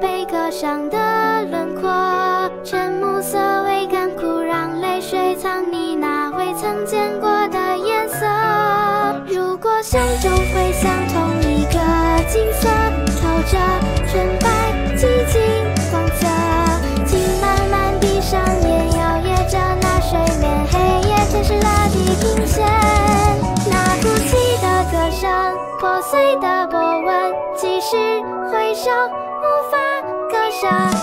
贝壳上的轮廓，沉暮色未干枯，让泪水藏匿那未曾见过的颜色。如果想着。shot.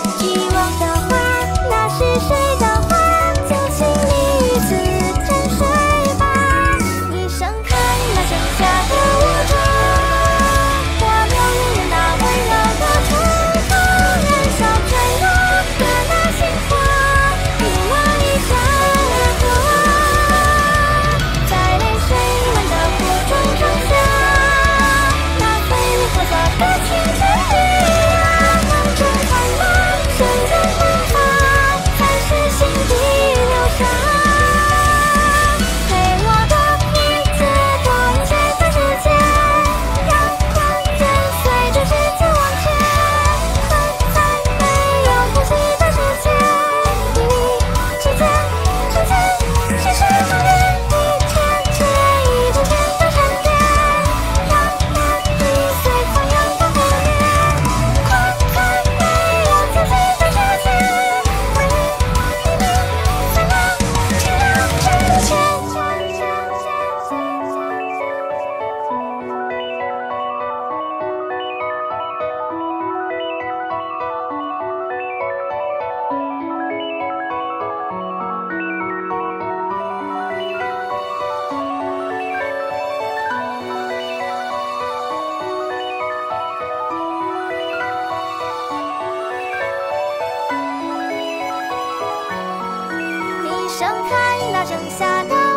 盛开那盛夏的